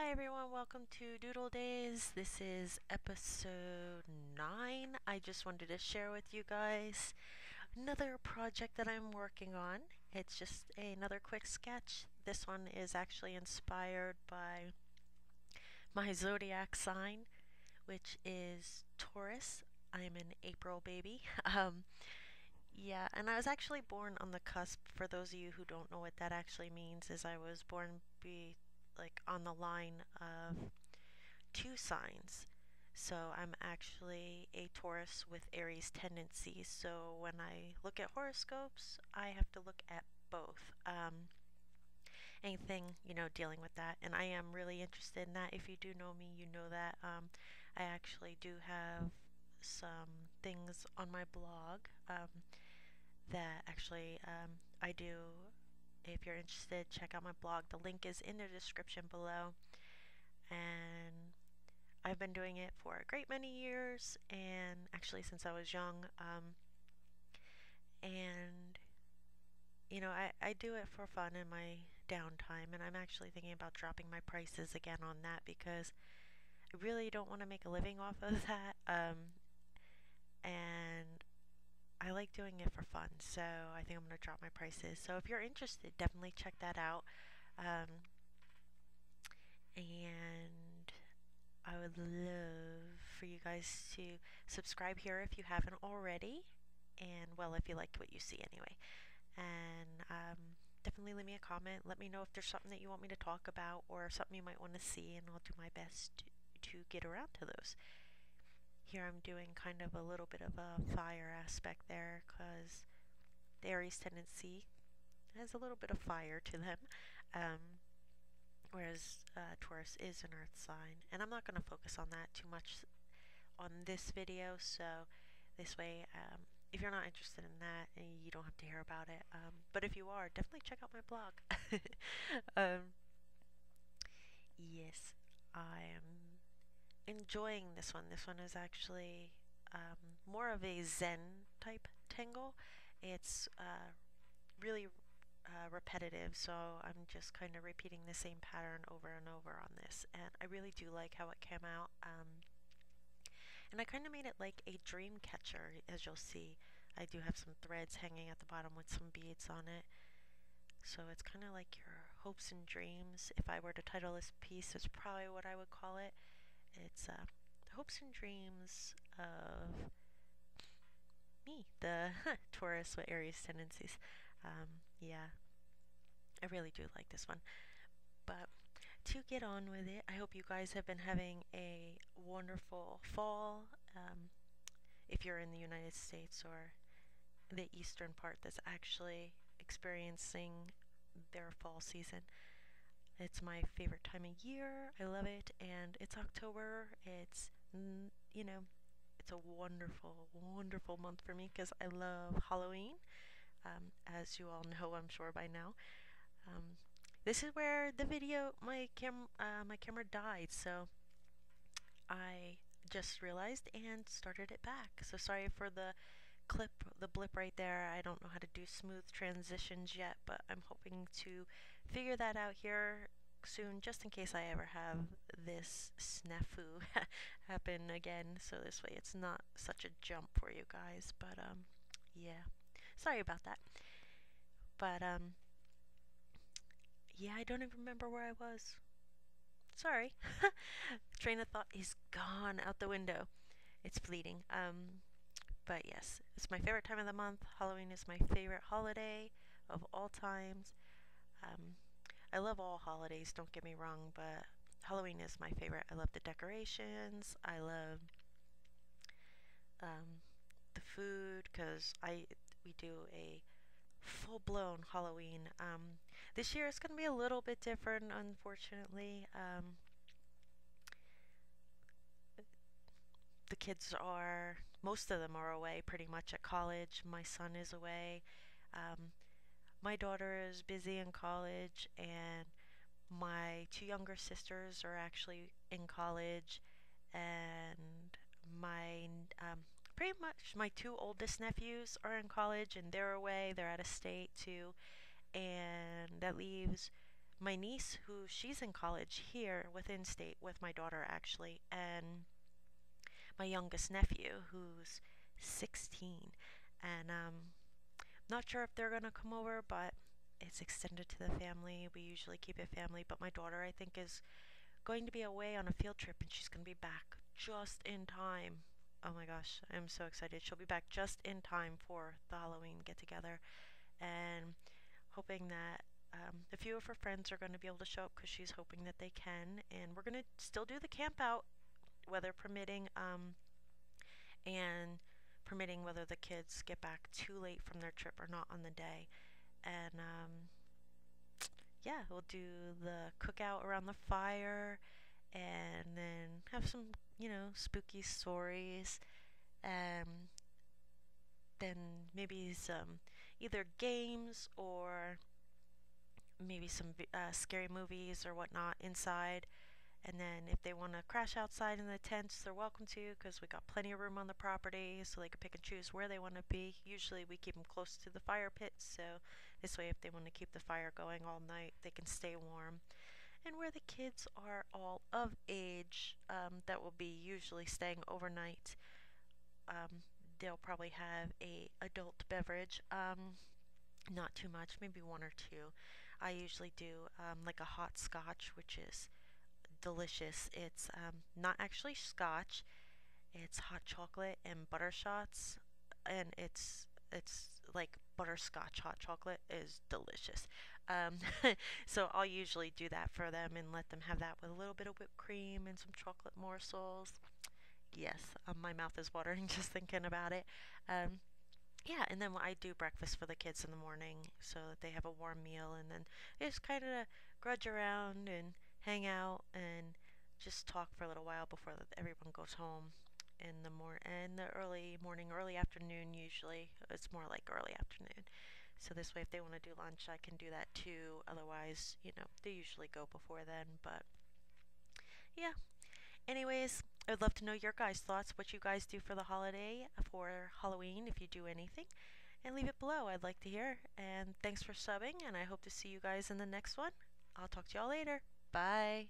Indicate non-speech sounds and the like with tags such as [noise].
Hi everyone, welcome to Doodle Daze. This is episode 9. I just wanted to share with you guys another project that I'm working on. It's just another quick sketch. This one is actually inspired by my zodiac sign, which is Taurus. I'm an April baby. [laughs] Um, yeah, and I was actually born on the cusp. For those of you who don't know what that actually means, is I was born be like on the line of two signs. So I'm actually a Taurus with Aries tendencies. So when I look at horoscopes, I have to look at both. Um, anything, you know, dealing with that. And I am really interested in that. If you do know me, you know that um, I actually do have some things on my blog um, that actually um, I do if you're interested, check out my blog. The link is in the description below. And I've been doing it for a great many years, and actually since I was young. Um, and you know, I, I do it for fun in my downtime, and I'm actually thinking about dropping my prices again on that because I really don't want to make a living off of [laughs] that. Um, and I like doing it for fun, so I think I'm going to drop my prices. So if you're interested, definitely check that out. Um, and I would love for you guys to subscribe here if you haven't already. And well, if you like what you see anyway. And um, definitely leave me a comment. Let me know if there's something that you want me to talk about or something you might want to see, and I'll do my best to, to get around to those. Here I'm doing kind of a little bit of a fire aspect there because the Aries tendency has a little bit of fire to them. Um, whereas uh, Taurus is an earth sign. And I'm not going to focus on that too much on this video, so this way, um, if you're not interested in that, eh, you don't have to hear about it. Um, but if you are, definitely check out my blog. [laughs] um, yes, I enjoying this one. This one is actually um, more of a Zen type tangle. It's uh, really uh, repetitive, so I'm just kind of repeating the same pattern over and over on this. And I really do like how it came out. Um, and I kind of made it like a dream catcher, as you'll see. I do have some threads hanging at the bottom with some beads on it. So it's kind of like your hopes and dreams. If I were to title this piece, it's probably what I would call it. It's uh, hopes and dreams of me, the [laughs] Taurus with Aries tendencies. Um, yeah, I really do like this one. But to get on with it, I hope you guys have been having a wonderful fall. Um, if you're in the United States or the eastern part that's actually experiencing their fall season. It's my favorite time of year. I love it. And it's October. It's, you know, it's a wonderful, wonderful month for me because I love Halloween. Um, as you all know, I'm sure by now. Um, this is where the video, my, cam uh, my camera died. So I just realized and started it back. So sorry for the clip, the blip right there. I don't know how to do smooth transitions yet, but I'm hoping to figure that out here soon, just in case I ever have this snafu [laughs] happen again. So this way it's not such a jump for you guys. But um, yeah, sorry about that. But um, yeah, I don't even remember where I was. Sorry. [laughs] Train of thought is gone out the window. It's fleeting. Um, but yes, it's my favorite time of the month. Halloween is my favorite holiday of all times. Um, I love all holidays, don't get me wrong, but Halloween is my favorite. I love the decorations. I love um, the food because I we do a full-blown Halloween. Um, this year it's going to be a little bit different, unfortunately. Um, the kids are most of them are away pretty much at college. My son is away. Um, my daughter is busy in college, and my two younger sisters are actually in college, and my um, pretty much my two oldest nephews are in college and they're away. They're out of state too, and that leaves my niece, who she's in college here within state with my daughter actually, and my youngest nephew, who's 16. And um, not sure if they're gonna come over, but it's extended to the family. We usually keep it family, but my daughter, I think, is going to be away on a field trip and she's going to be back just in time. Oh my gosh, I'm so excited. She'll be back just in time for the Halloween get together and hoping that um, a few of her friends are going to be able to show up because she's hoping that they can. And we're going to still do the camp out, weather permitting, um, and permitting whether the kids get back too late from their trip or not on the day and um, yeah, we'll do the cookout around the fire and then have some, you know, spooky stories. Um, then maybe some either games or maybe some uh, scary movies or whatnot inside. And then if they want to crash outside in the tents, they're welcome to because we got plenty of room on the property so they can pick and choose where they want to be. Usually we keep them close to the fire pit so this way if they want to keep the fire going all night, they can stay warm. And where the kids are all of age, um, that will be usually staying overnight, um, they'll probably have a adult beverage. Um, not too much, maybe one or two. I usually do um, like a hot scotch, which is delicious. It's um, not actually scotch. It's hot chocolate and butter shots, and it's it's like butterscotch hot chocolate is delicious. Um, [laughs] so I'll usually do that for them and let them have that with a little bit of whipped cream and some chocolate morsels. Yes, um, my mouth is watering [laughs] just thinking about it. Um, yeah, and then I do breakfast for the kids in the morning so that they have a warm meal, and then they just kind of grudge around and hang out and just talk for a little while before everyone goes home in the mor in the early morning, early afternoon usually. It's more like early afternoon. So this way if they want to do lunch, I can do that too. Otherwise, you know, they usually go before then, but yeah. Anyways, I would love to know your guys' thoughts, what you guys do for the holiday, for Halloween, if you do anything. And leave it below. I'd like to hear. And thanks for subbing, and I hope to see you guys in the next one. I'll talk to y'all later. Bye.